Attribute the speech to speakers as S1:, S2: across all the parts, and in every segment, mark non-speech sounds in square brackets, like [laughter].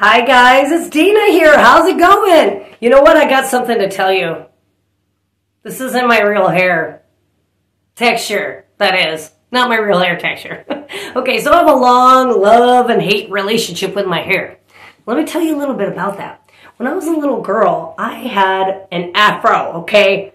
S1: Hi guys, it's Dana here. How's it going? You know what? I got something to tell you. This isn't my real hair. Texture, that is. Not my real hair texture. [laughs] okay, so I have a long love and hate relationship with my hair. Let me tell you a little bit about that. When I was a little girl, I had an afro, okay?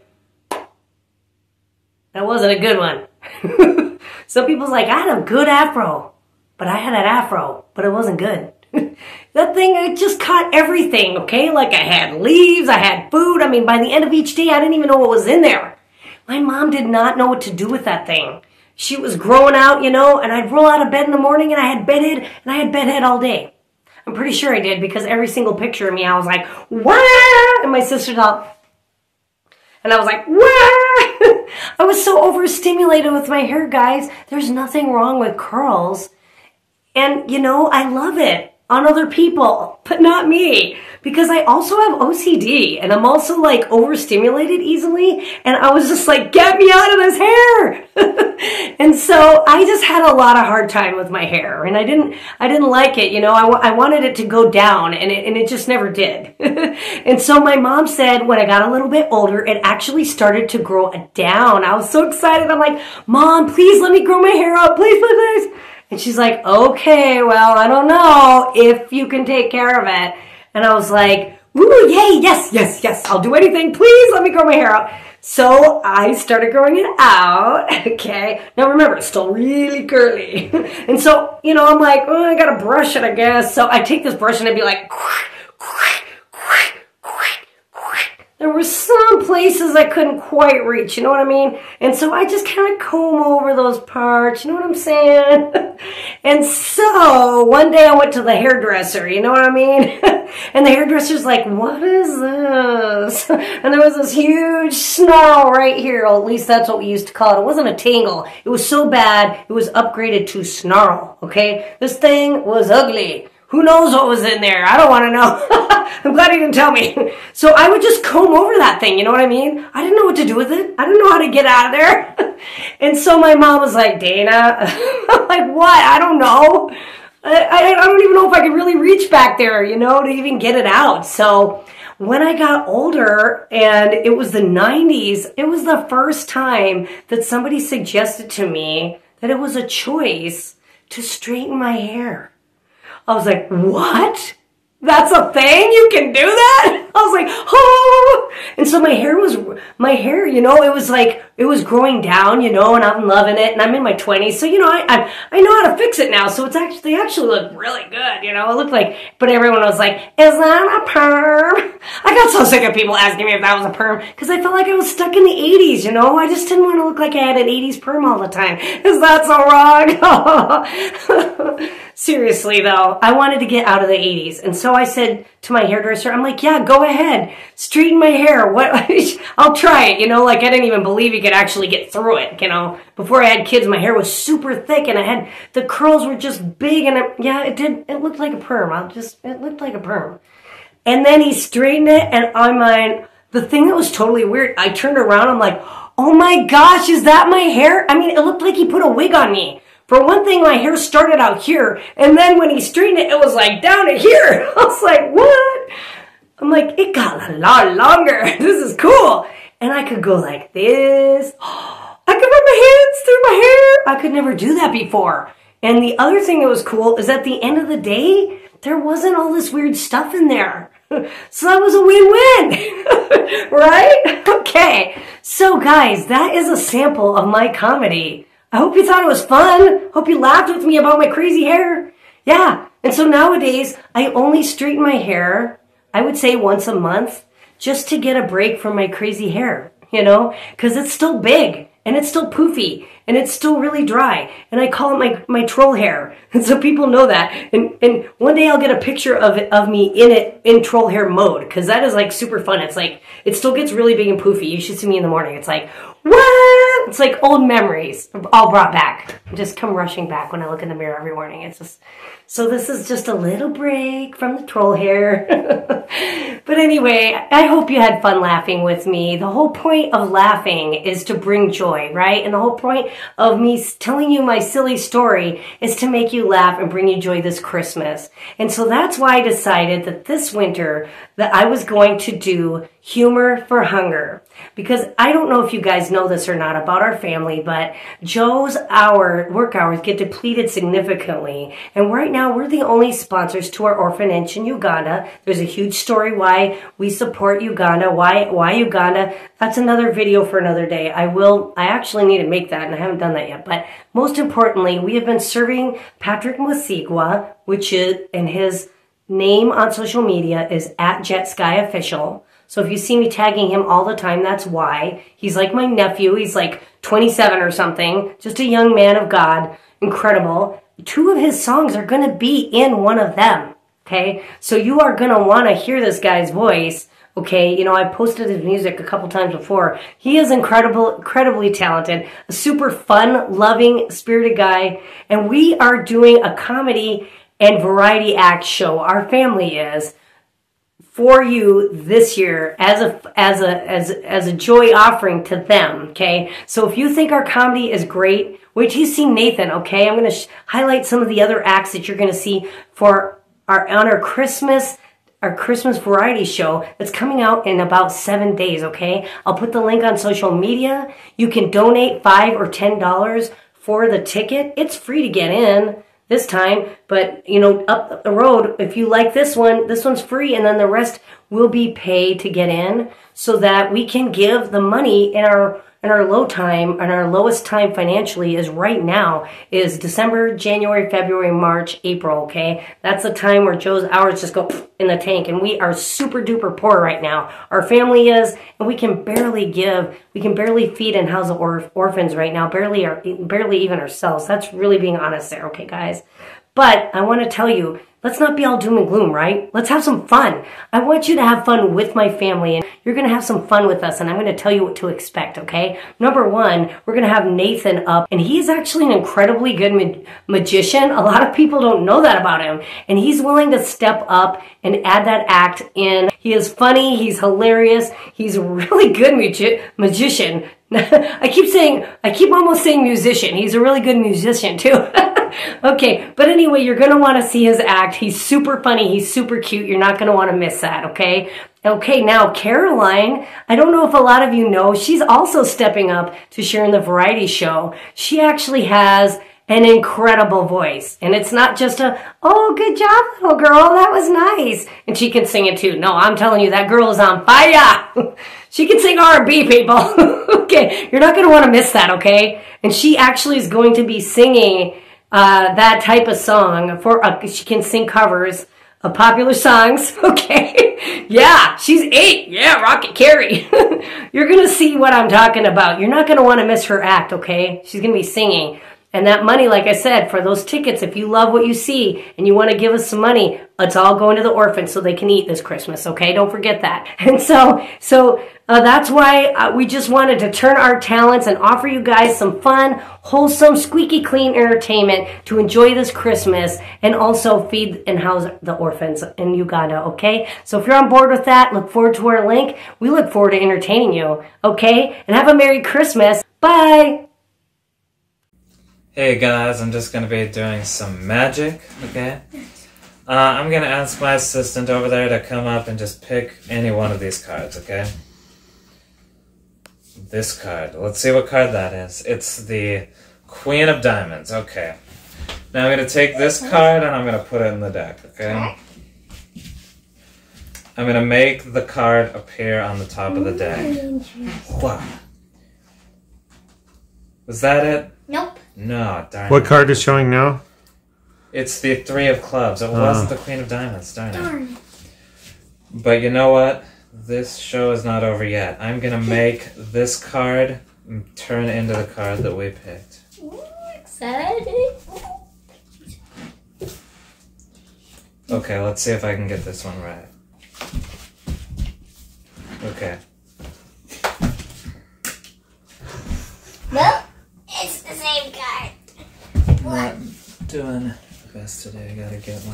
S1: That wasn't a good one. [laughs] Some people's like, I had a good afro, but I had an afro, but it wasn't good. [laughs] that thing, it just caught everything, okay? Like I had leaves, I had food. I mean, by the end of each day, I didn't even know what was in there. My mom did not know what to do with that thing. She was growing out, you know, and I'd roll out of bed in the morning and I had bedhead, and I had bedhead all day. I'm pretty sure I did because every single picture of me, I was like, what? And my sister's all, and I was like, what? [laughs] I was so overstimulated with my hair, guys. There's nothing wrong with curls. And, you know, I love it on other people, but not me. Because I also have OCD and I'm also like overstimulated easily. And I was just like, get me out of this hair. [laughs] and so I just had a lot of hard time with my hair and I didn't, I didn't like it. You know, I, I wanted it to go down and it, and it just never did. [laughs] and so my mom said when I got a little bit older, it actually started to grow down. I was so excited. I'm like, mom, please let me grow my hair out. Please, please, please. And she's like, okay, well, I don't know if you can take care of it. And I was like, ooh, yay, yes, yes, yes, I'll do anything. Please let me grow my hair out. So I started growing it out. [laughs] Okay. Now remember, it's still really curly. [laughs] and so, you know, I'm like, oh, I gotta brush it, I guess. So I take this brush and I'd be like, [laughs] there were some places I couldn't quite reach, you know what I mean? And so I just kind of comb over those parts, you know what I'm saying? [laughs] and so one day I went to the hairdresser, you know what I mean? [laughs] and the hairdresser's like, what is this? [laughs] And there was this huge snarl right here, or at least that's what we used to call it. It wasn't a tangle. It was so bad, it was upgraded to snarl, okay? This thing was ugly. Who knows what was in there? I don't want to know. [laughs] I'm glad he didn't tell me. [laughs] So I would just comb over that thing, you know what I mean? I didn't know what to do with it. I didn't know how to get out of there. [laughs] and so my mom was like, Dana, like, what? I don't know. I, I, I don't even know if I could really reach back there, you know, to even get it out. So when I got older and it was the 90s, it was the first time that somebody suggested to me that it was a choice to straighten my hair. I was like, what? That's a thing? You can do that? [laughs] I was like, oh. And so my hair was, my hair, you know, it was like, it was growing down, you know, and I'm loving it. And I'm in my 20s. So, you know, I, I, I know how to fix it now. So it's actually, they actually look really good, you know. It looked like, but everyone was like, is that a perm? I got so sick of people asking me if that was a perm because I felt like I was stuck in the 80s, you know. I just didn't want to look like I had an 80s perm all the time. Is that so wrong? [laughs] Seriously though, I wanted to get out of the 80s. And so I said to my hairdresser, I'm like, yeah, go ahead. Straighten my hair. What? [laughs] I'll try it. You know, like I didn't even believe you could actually get through it. You know, before I had kids, my hair was super thick and I had, the curls were just big and yeah, it did, it looked like a perm. I'll just, it looked like a perm. And then he straightened it and I mean, the thing that was totally weird, I turned around, I'm like, oh my gosh, is that my hair? I mean, it looked like he put a wig on me. For one thing, my hair started out here, and then when he straightened it, it was like down to here. [laughs] I was like, what? I'm like, it got a lot longer. [laughs] This is cool. And I could go like this. [gasps] I could run my hands through my hair. I could never do that before. And the other thing that was cool is at the end of the day, there wasn't all this weird stuff in there. [laughs] So that was a win-win, [laughs] right? [laughs] Okay. So guys, that is a sample of my comedy. I hope you thought it was fun. Hope you laughed with me about my crazy hair. Yeah. And so nowadays, I only straighten my hair, I would say once a month, just to get a break from my crazy hair, you know, because it's still big and it's still poofy and it's still really dry and I call it my, my troll hair. And [laughs] so people know that. And, and one day I'll get a picture of it, of me in it, in troll hair mode because that is like super fun. It's like, it still gets really big and poofy. You should see me in the morning. It's like, what? It's like old memories all brought back. Just come rushing back when I look in the mirror every morning. It's just, so this is just a little break from the troll hair. [laughs] but anyway, I hope you had fun laughing with me. The whole point of laughing is to bring joy, right? And the whole point of me telling you my silly story is to make you laugh and bring you joy this Christmas. And so that's why I decided that this winter that I was going to do humor for hunger. Because I don't know if you guys know this or not about our family, but Joe's hour work hours get depleted significantly. And right now we're the only sponsors to our orphanage in Uganda. There's a huge story why we support Uganda, why why Uganda. That's another video for another day. I will I actually need to make that and I haven't done that yet. But most importantly, we have been serving Patrick Mwesigwa, which is in his name on social media is at Jet Sky Official. So if you see me tagging him all the time, that's why. He's like my nephew. He's like 27 or something. Just a young man of God. Incredible. Two of his songs are going to be in one of them. Okay. So you are going to want to hear this guy's voice. Okay. You know, I posted his music a couple times before. He is incredible, incredibly talented, a super fun, loving, spirited guy. And we are doing a comedy and variety act show. Our family is for you this year as a as a as as a joy offering to them okay? So if you think our comedy is great wait till you see nathan okay? I'm going to sh- highlight some of the other acts that you're going to see for our on our christmas our christmas variety show that's coming out in about seven days okay? I'll put the link on social media. You can donate five or ten dollars for the ticket. It's free to get in this time, but you know, up the road, if you like this one, this one's free and then the rest will be paid to get in so that we can give the money in our in our low time and our lowest time financially is right now is December, January, February, March, April, okay? That's the time where Joe's hours just go [sniffs] in the tank and we are super duper poor right now. Our family is and we can barely give, we can barely feed and house the orphans right now, barely our, barely even ourselves. That's really being honest there, okay guys? But I want to tell you, let's not be all doom and gloom, right? Let's have some fun. I want you to have fun with my family and you're going to have some fun with us and I'm going to tell you what to expect, okay? Number one, we're going to have Nathan up and he's actually an incredibly good ma- magician. A lot of people don't know that about him and he's willing to step up and add that act in. He is funny. He's hilarious. He's a really good magi- magician. [laughs] I keep saying, I keep almost saying musician. He's a really good musician too. [laughs] okay, but anyway, you're going to want to see his act. He's super funny. He's super cute. You're not going to want to miss that, okay? Okay, now Caroline, I don't know if a lot of you know, she's also stepping up to share in the variety show. She actually has an incredible voice. And it's not just a, oh, good job, little girl. That was nice. And she can sing it too. No, I'm telling you, that girl is on fire. [laughs] she can sing R&B, people. [laughs] okay, you're not going to want to miss that, okay? And she actually is going to be singing uh, that type of song for, uh, she can sing covers of popular songs. [laughs] Okay. yeah, she's eight. Yeah, Rocket Carrie. You're going to see what I'm talking about. You're not going to want to miss her act, okay? She's going to be singing. And that money, like I said, for those tickets, if you love what you see and you want to give us some money, it's all going to the orphans so they can eat this Christmas. Okay, don't forget that. [laughs] And so, so uh, that's why uh, we just wanted to turn our talents and offer you guys some fun, wholesome, squeaky clean entertainment to enjoy this Christmas and also feed and house the orphans in Uganda. Okay, so if you're on board with that, look forward to our link. We look forward to entertaining you. Okay, and have a Merry Christmas. Bye.
S2: Hey guys, I'm just gonna be doing some magic, okay? Uh, I'm gonna ask my assistant over there to come up and just pick any one of these cards, okay? This card. Let's see what card that is. It's the Queen of Diamonds, okay. Now I'm gonna take this card and I'm gonna put it in the deck, okay? I'm gonna make the card appear on the top of the deck. Wow. Was that it?
S3: Nope.
S2: No, darn
S4: What card is showing now?
S2: It's the three of clubs. It
S4: Ah.
S2: wasn't the queen of diamonds, darn it.
S3: Darn.
S2: But you know what? This show is not over yet. I'm gonna make this card turn into the card that we picked.
S3: Ooh, excited.
S2: Okay, let's see if I can get this one right. Okay.
S3: Nope.
S2: Not doing the best today. I gotta get my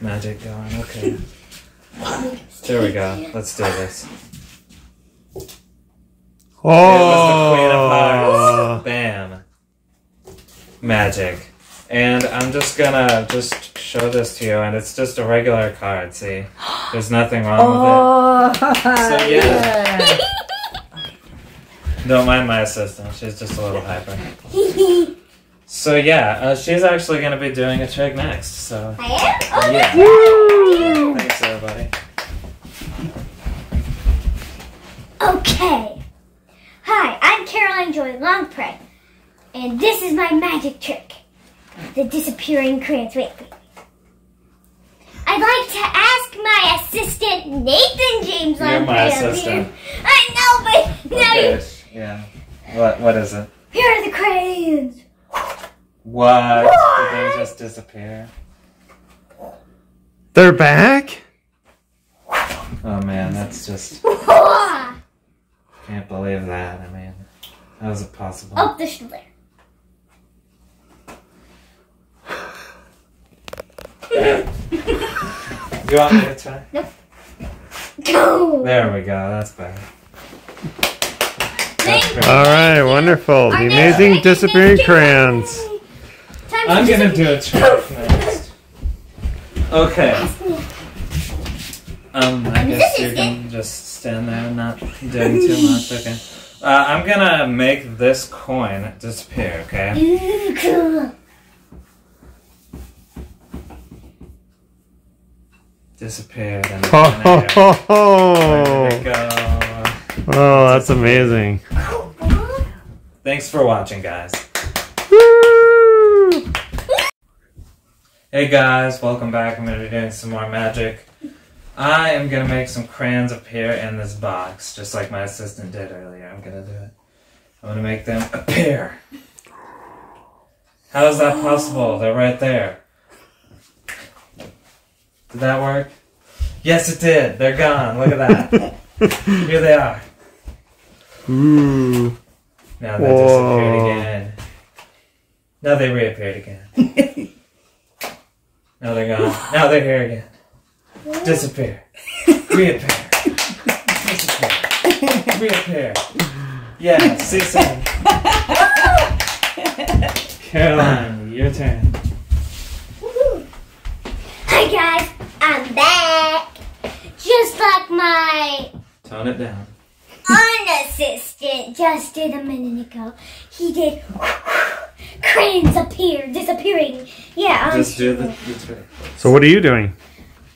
S2: magic going. Okay. There we go. Let's do this. Oh. It was the queen of
S4: Oh.
S2: Bam. magic. And I'm just gonna just show this to you, and it's just a regular card, see? There's nothing wrong with it.
S1: Oh,
S2: So, yeah.
S1: yeah.
S2: with it. Don't mind my assistant, she's just a little hyper. [laughs] So yeah, uh, she's actually gonna be doing a trick next, so
S3: I am? Oh,
S2: Yeah.
S3: yeah.
S2: thanks everybody.
S3: Okay. Hi, I'm Caroline Joy Longpre, and this is my magic trick. The disappearing crayons. Wait, wait. I'd like to ask my assistant, Nathan James
S2: You're my
S3: Longpre, up here.
S2: assistant.
S3: I know, but now you...
S2: Okay, yeah. What what is it?
S3: Here are the crayons.
S2: What?
S3: What?
S2: Did they just disappear?
S4: They're back?
S2: Oh man, that's just
S3: Whoa! [laughs]
S2: can't believe that. I mean, how is it possible?
S3: Oh, they're still there.
S2: You want me to try? Nope.
S3: Go!
S2: There we go. That's better. That's
S4: All right, wonderful. The amazing disappearing
S3: trick
S4: crayons.
S3: Time to
S2: I'm gonna do a trick next. Okay. Um, I guess
S3: this
S2: you
S3: is
S2: can just stand there and not doing too much. Okay. Uh, I'm gonna make this coin disappear. Okay.
S3: Ooh, [laughs] cool.
S2: Disappeared
S4: Ho, ho, ho,
S2: go?
S4: Oh, that's amazing.
S2: Thanks for watching, guys. Hey guys, welcome back. I'm gonna be doing some more magic. I am gonna make some crayons appear in this box, just like my assistant did earlier. I'm gonna do it. I'm gonna make them appear. How is that possible? They're right there. Did that work? Yes, it did. They're gone. Look at that. [laughs] Here they are.
S4: Ooh.
S2: Now they
S4: Whoa.
S2: disappeared again. Now they reappeared again. [laughs] now they're gone. Now they're here again. Disappear. Reappear. Disappear. Reappear. Yeah, see soon. Caroline, your turn.
S3: Hi guys, I'm back. Just like my
S2: Tone it down.
S3: unassistant just did a minute ago. He did cranes appear, disappearing. Yeah, um,
S2: Just do the, the trick.
S4: So what are you doing?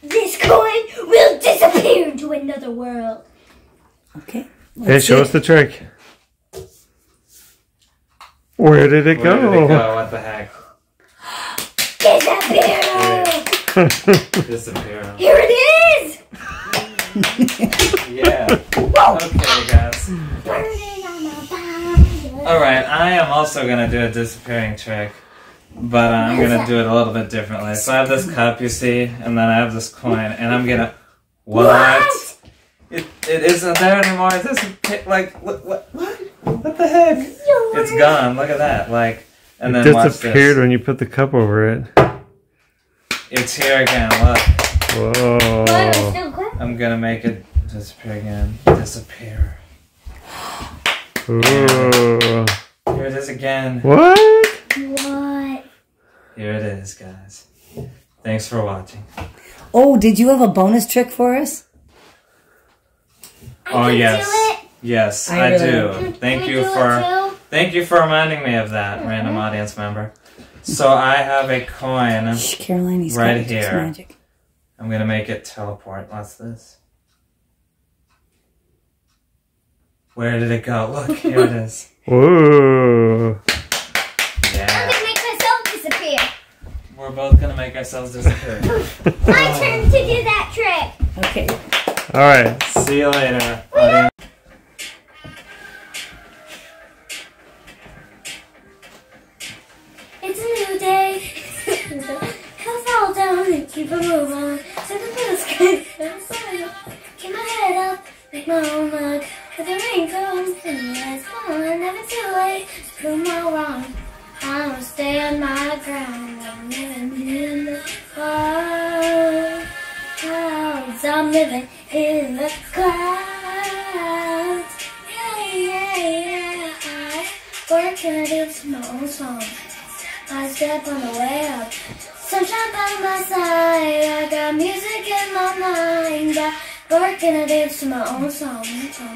S3: this coin will disappear into another world.
S1: Okay.
S4: Hey, show us the trick. Where did it
S2: Where did
S4: go?
S2: it go? [laughs] What the heck?
S3: Disappear! [laughs]
S2: Disappear.
S3: Here it is! [laughs]
S2: Yeah. Okay, guys.
S3: Burning on a fire.
S2: Alright, I am also gonna do a disappearing trick, but uh, I'm gonna do it a little bit differently. So I have this cup, you see, and then I have this coin, and I'm gonna. What?
S3: What?
S2: It, it isn't there anymore. It doesn't. Like, what? What? What, what the heck? It's gone. Look at that. Like, and
S4: It
S2: then watch
S4: disappeared
S2: this.
S4: when you put the cup over it.
S2: It's here again. Look.
S4: Whoa.
S3: Why are we still good?
S2: I'm gonna make it disappear again. Disappear.
S4: Ooh.
S2: Here it is again.
S4: What?
S3: What?
S2: Here it is, guys. Thanks for watching.
S1: Oh, did you have a bonus trick for us?
S3: I
S2: Oh,
S3: can
S2: yes.
S3: do it.
S2: Yes,
S1: I
S2: I, do.
S3: Can-
S2: Thank
S3: can
S2: you
S3: do it
S2: for
S3: too?
S2: thank you for reminding me of that, mm-hmm. random audience member. So I have a coin.
S1: Shh, Caroline, he's
S2: Right here.
S1: magic.
S2: I'm gonna make it teleport. What's this? Where did it go? Look, [laughs] here it is.
S4: Whoa.
S3: I'm
S2: Yeah,
S3: gonna make myself disappear.
S2: we're both gonna make ourselves disappear. [laughs]
S3: My turn to do that trick.
S1: Okay.
S4: All right.
S2: See you later, audience.
S3: It's a new day. He'll fall down and keep it moving. To the blue sky. Keep my head up, make my own luck. Sunshine by my side, I got music in my mind. I work and I dance to my own song.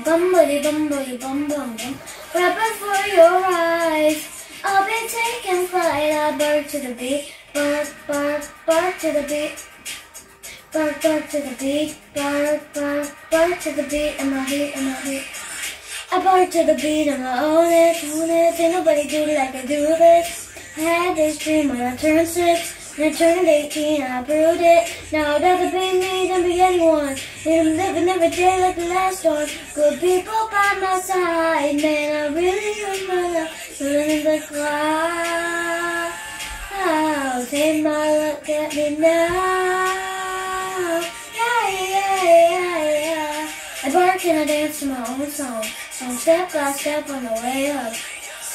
S3: Bum buddy bum buddy bum bum bum. Rapping for your eyes. I'll be taking flight. I bark to the beat, bark bark bark to the beat. Bark, bark to the beat, bark, bark, bark to the beat, and my heat, and my heat. I bark to the beat, and I own it, own it. Ain't nobody do like I do this. I had this dream when I turned six, and I turned 18, I proved it. Now rather be me than be anyone. And living every day like the last one. Good people by my side, man, I really love my life. Living the clouds. Take my look at me now. Yeah, yeah, yeah, yeah. I bark and I dance to my own song. So step by step on the way up.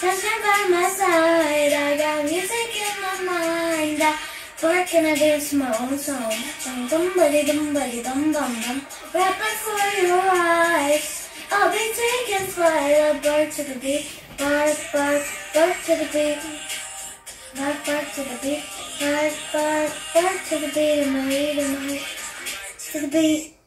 S3: Sunshine by my side. I got music in my mind. I bark and I dance my own song. Dum dum buddy dum buddy dum dum dum. Rapping for your eyes. I'll be taking flight. I bark to the beat. Bark, bark, bark to the beat. Bark, bark to the beat. Bark, bark, bark to the beat. And and my to the beat.